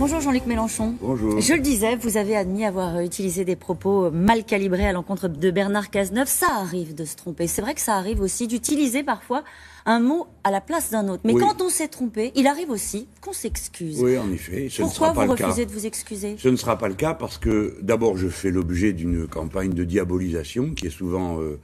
Bonjour Jean-Luc Mélenchon. Bonjour. Je le disais, vous avez admis avoir utilisé des propos mal calibrés à l'encontre de Bernard Cazeneuve. Ça arrive de se tromper. C'est vrai que ça arrive aussi d'utiliser parfois un mot à la place d'un autre. Mais Oui. quand on s'est trompé, il arrive aussi qu'on s'excuse. Oui, en effet, ce ne Pourquoi sera pas vous le cas. refusez de vous excuser? Ce ne sera pas le cas parce que d'abord je fais l'objet d'une campagne de diabolisation qui est souvent euh,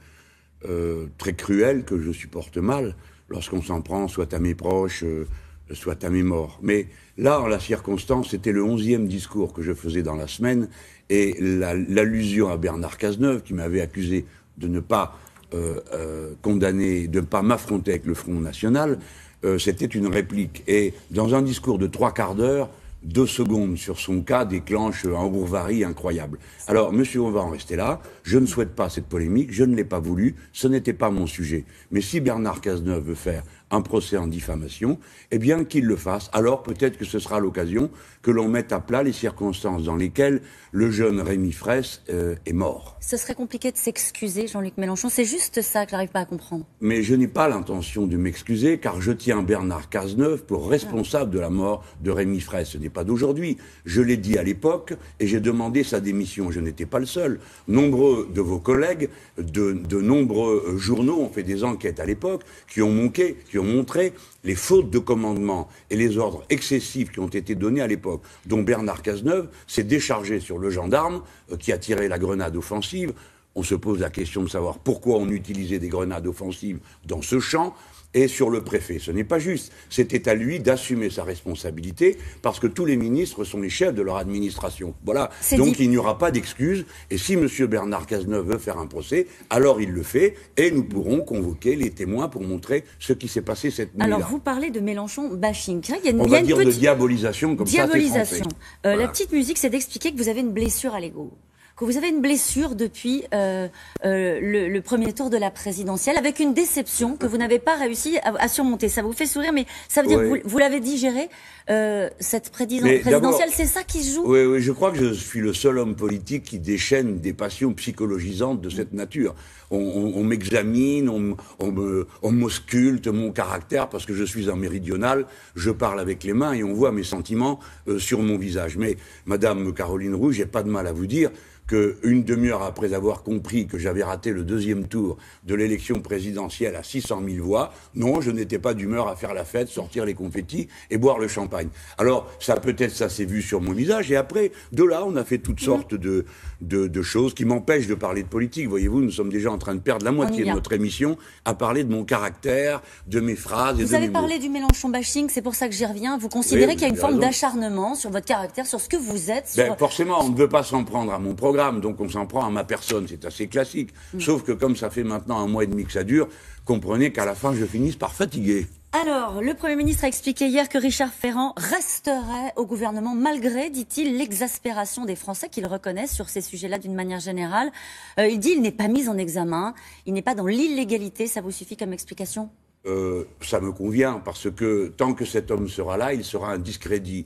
euh, très cruelle, que je supporte mal lorsqu'on s'en prend soit à mes proches, euh, soit à mes morts. Mais là, en la circonstance, c'était le onzième discours que je faisais dans la semaine et la- l'allusion à Bernard Cazeneuve qui m'avait accusé de ne pas euh, euh, condamner, de ne pas m'affronter avec le Front National, euh, c'était une réplique. Et dans un discours de trois quarts d'heure, deux secondes sur son cas déclenchent un bourvari incroyable. Alors, monsieur, on va en rester là. Je ne souhaite pas cette polémique, je ne l'ai pas voulu, ce n'était pas mon sujet. Mais si Bernard Cazeneuve veut faire un procès en diffamation, eh bien qu'il le fasse. Alors peut-être que ce sera l'occasion que l'on mette à plat les circonstances dans lesquelles le jeune Rémi Fraisse euh, est mort. Ce serait compliqué de s'excuser, Jean-Luc Mélenchon. C'est juste ça que j'arrive pas à comprendre. Mais je n'ai pas l'intention de m'excuser car je tiens Bernard Cazeneuve pour responsable de la mort de Rémi Fraisse. Ce n'est pas d'aujourd'hui. Je l'ai dit à l'époque et j'ai demandé sa démission. Je n'étais pas le seul. Nombreux de vos collègues, de, de nombreux euh, journaux ont fait des enquêtes à l'époque qui ont monqué, qui ont montré les fautes de commandement et les ordres excessifs qui ont été donnés à l'époque, dont Bernard Cazeneuve s'est déchargé sur le gendarme euh, qui a tiré la grenade offensive. On se pose la question de savoir pourquoi on utilisait des grenades offensives dans ce champ et sur le préfet. Ce n'est pas juste. C'était à lui d'assumer sa responsabilité parce que tous les ministres sont les chefs de leur administration. Voilà. Donc dit. il n'y aura pas d'excuses. Et si M. Bernard Cazeneuve veut faire un procès, alors il le fait et nous pourrons convoquer les témoins pour montrer ce qui s'est passé cette nuit-là. Alors, vous parlez de Mélenchon bashing. Qu'il y a une, On il y a va une dire de diabolisation comme ça. diabolisation. français. Euh, Voilà. La petite musique, c'est d'expliquer que vous avez une blessure à l'ego. Que vous avez une blessure depuis euh, euh, le, le premier tour de la présidentielle, avec une déception que vous n'avez pas réussi à, à surmonter. Ça vous fait sourire, mais ça veut dire Oui. que vous, vous l'avez digéré. Euh, cette présidentielle, c'est ça qui se joue Oui, oui, je crois que je suis le seul homme politique qui déchaîne des passions psychologisantes de cette nature. On, m'examine, on, on m'ausculte mon caractère parce que je suis un méridional, je parle avec les mains et on voit mes sentiments euh, sur mon visage. Mais, Madame Caroline Roux, j'ai pas de mal à vous dire que une demi-heure après avoir compris que j'avais raté le deuxième tour de l'élection présidentielle à 600 000 voix, non, je n'étais pas d'humeur à faire la fête, sortir les confettis et boire le champagne. Alors, ça peut-être ça s'est vu sur mon visage, et après, de là, on a fait toutes sortes de, de, de choses qui m'empêchent de parler de politique. Voyez-vous, nous sommes déjà en train de perdre la moitié de notre émission à parler de mon caractère, de mes phrases et Vous de avez mes parlé mots. du Mélenchon bashing, c'est pour ça que j'y reviens. Vous considérez Oui, qu'il y a une forme d'acharnement sur votre caractère, sur ce que vous êtes. Sur... Ben, forcément, on ne veut pas s'en prendre à mon programme, donc on s'en prend à ma personne. C'est assez classique. Mm. Sauf que comme ça fait maintenant un mois et demi que ça dure, comprenez qu'à la fin, je finisse par fatiguer. Alors, le Premier ministre a expliqué hier que Richard Ferrand resterait au gouvernement malgré, dit-il, l'exaspération des Français qu'il reconnaît sur ces sujets-là d'une manière générale. Euh, il dit il n'est pas mis en examen, il n'est pas dans l'illégalité. Ça vous suffit comme explication? Euh, ça me convient parce que tant que cet homme sera là, il sera un discrédit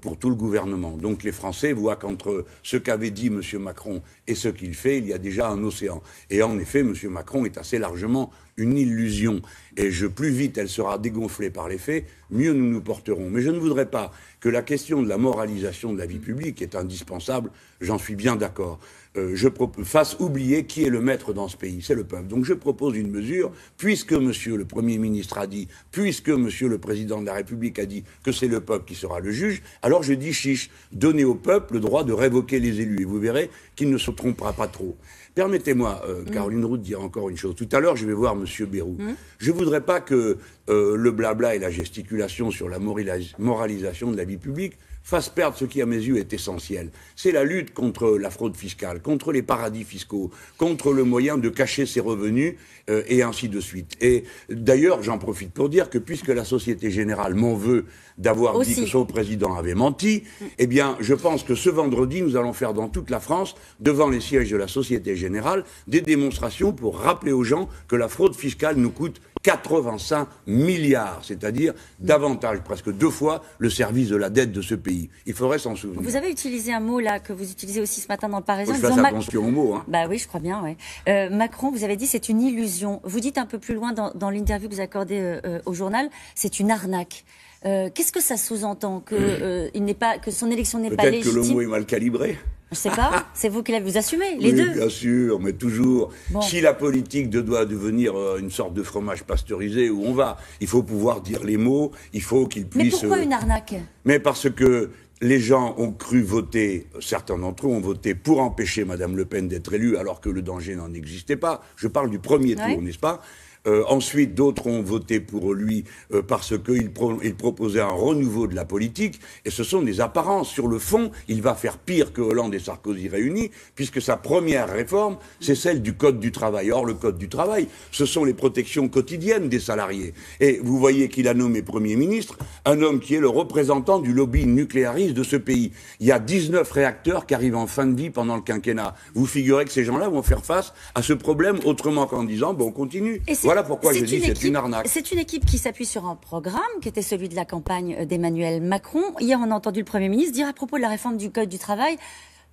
pour tout le gouvernement. Donc les Français voient qu'entre ce qu'avait dit M. Macron et ce qu'il fait, il y a déjà un océan. Et en effet, M. Macron est assez largement une illusion. Et je, plus vite elle sera dégonflée par les faits, mieux nous nous porterons. Mais je ne voudrais pas que la question de la moralisation de la vie publique est indispensable, j'en suis bien d'accord, euh, je fasse oublier qui est le maître dans ce pays, c'est le peuple. Donc je propose une mesure, puisque Monsieur le Premier ministre a dit, puisque Monsieur le Président de la République a dit que c'est le peuple qui sera le juge, alors je dis chiche, donnez au peuple le droit de révoquer les élus, et vous verrez qu'il ne se trompera pas trop. Permettez-moi, euh, Caroline Roux, de dire encore une chose. Tout à l'heure, je vais voir Monsieur Bérou. Je voudrais pas que euh, le blabla et la gesticulation sur la morali- moralisation de la vie publique fassent perdre ce qui, à mes yeux, est essentiel. C'est la lutte contre la fraude fiscale, contre les paradis fiscaux, contre le moyen de cacher ses revenus, euh, et ainsi de suite. Et d'ailleurs, j'en profite pour dire que puisque la Société Générale m'en veut d'avoir dit que son président avait menti, eh bien, je pense que ce vendredi, nous allons faire dans toute la France, devant les sièges de la Société Générale, des démonstrations pour rappeler aux gens que la fraude fiscale nous coûte 85 milliards, c'est-à-dire davantage, presque deux fois, le service de la dette de ce pays. Il faudrait s'en souvenir. Vous avez utilisé un mot là que vous utilisez aussi ce matin dans le Faut Parisien. que je fasse attention aux mots. Hein. Bah oui, je crois bien, ouais. Euh, Macron, vous avez dit c'est une illusion. Vous dites un peu plus loin dans, dans l'interview que vous accordez euh, euh, au journal, c'est une arnaque. Euh, qu'est-ce que ça sous-entend que, euh, il n'est pas, que son élection n'est pas Peut-être que légitime le mot est mal calibré. Je sais pas. C'est vous qui l'avez. Vous assumez les oui, deux. bien sûr, mais toujours. Bon. Si la politique de- doit devenir euh, une sorte de fromage pasteurisé où on va, il faut pouvoir dire les mots, il faut qu'il Mais puisse. pourquoi une arnaque? Mais parce que les gens ont cru voter, certains d'entre eux ont voté pour empêcher Madame Le Pen d'être élue alors que le danger n'en existait pas. Je parle du premier Ouais. tour, n'est-ce pas? Euh, ensuite, d'autres ont voté pour lui euh, parce qu'il pro- il proposait un renouveau de la politique, et ce sont des apparences. Sur le fond, il va faire pire que Hollande et Sarkozy réunis, puisque sa première réforme, c'est celle du Code du travail. Or, le Code du travail, ce sont les protections quotidiennes des salariés. Et vous voyez qu'il a nommé Premier ministre un homme qui est le représentant du lobby nucléariste de ce pays. Il y a 19 réacteurs qui arrivent en fin de vie pendant le quinquennat. Vous figurez que ces gens-là vont faire face à ce problème autrement qu'en disant, bon, on continue. Et Voilà pourquoi je c'est dis c'est équipe- une arnaque. C'est une équipe qui s'appuie sur un programme qui était celui de la campagne d'Emmanuel Macron. Hier, on a entendu le Premier ministre dire à propos de la réforme du Code du travail,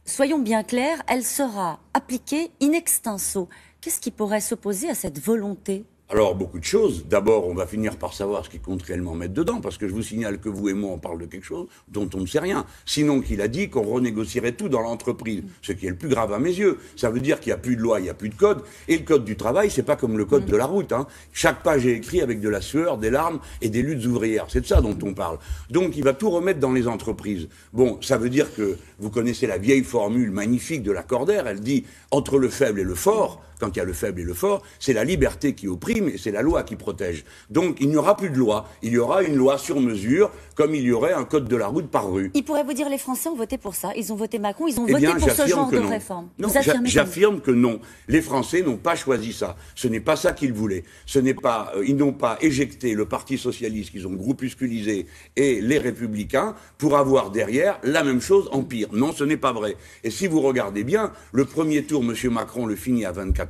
soyons bien clairs, elle sera appliquée in extenso. Qu'est-ce qui pourrait s'opposer à cette volonté? Alors, beaucoup de choses. D'abord, on va finir par savoir ce qu'il compte réellement mettre dedans, parce que je vous signale que vous et moi, on parle de quelque chose dont on ne sait rien. Sinon, qu'il a dit qu'on renégocierait tout dans l'entreprise, ce qui est le plus grave à mes yeux. Ça veut dire qu'il n'y a plus de loi, il n'y a plus de code. Et le code du travail, c'est pas comme le code de la route. Hein. Chaque page est écrite avec de la sueur, des larmes et des luttes ouvrières. C'est de ça dont on parle. Donc, il va tout remettre dans les entreprises. Bon, ça veut dire que vous connaissez la vieille formule magnifique de la Cordaire. Elle dit entre le faible et le fort, quand il y a le faible et le fort, c'est la liberté qui opprime et c'est la loi qui protège. Donc il n'y aura plus de loi, il y aura une loi sur mesure, comme il y aurait un code de la route par rue. Il pourrait vous dire les Français ont voté pour ça, ils ont voté Macron, ils ont Eh voté bien, pour ce genre de non. réforme. Non, vous j'a- affirmez que non. j'affirme que non. Les Français n'ont pas choisi ça. Ce n'est pas ça qu'ils voulaient. Ce n'est pas, euh, ils n'ont pas éjecté le Parti socialiste qu'ils ont groupusculisé et les Républicains pour avoir derrière la même chose en pire. Non, ce n'est pas vrai. Et si vous regardez bien, le premier tour, M. Macron le finit à 24%,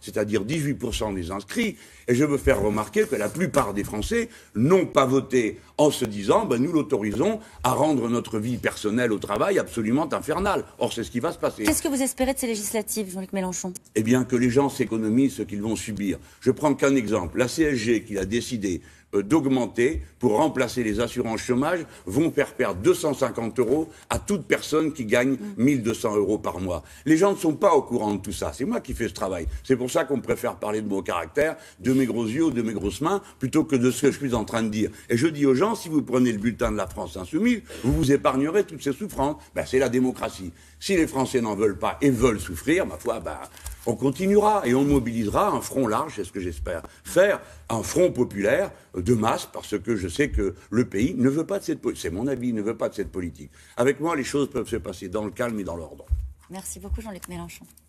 c'est-à-dire 18% des inscrits. Et je veux faire remarquer que la plupart des Français n'ont pas voté en se disant, ben, nous l'autorisons à rendre notre vie personnelle au travail absolument infernale. Or, c'est ce qui va se passer. Qu'est-ce que vous espérez de ces législatives, Jean-Luc Mélenchon? Eh bien, que les gens s'économisent ce qu'ils vont subir. Je prends qu'un exemple. La CSG qui a décidé d'augmenter pour remplacer les assurances chômage vont faire perdre 250 euros à toute personne qui gagne 1200 euros par mois. Les gens ne sont pas au courant de tout ça. C'est moi qui fais ce travail. C'est pour ça qu'on préfère parler de mon caractère, de mes gros yeux de mes grosses mains, plutôt que de ce que je suis en train de dire. Et je dis aux gens, si vous prenez le bulletin de la France insoumise, vous vous épargnerez toutes ces souffrances. Ben, c'est la démocratie. Si les Français n'en veulent pas et veulent souffrir, ma foi, ben, on continuera et on mobilisera un front large, c'est ce que j'espère faire, un front populaire de masse, parce que je sais que le pays ne veut pas de cette politique. C'est mon avis, ne veut pas de cette politique. Avec moi, les choses peuvent se passer dans le calme et dans l'ordre. Merci beaucoup, Jean-Luc Mélenchon.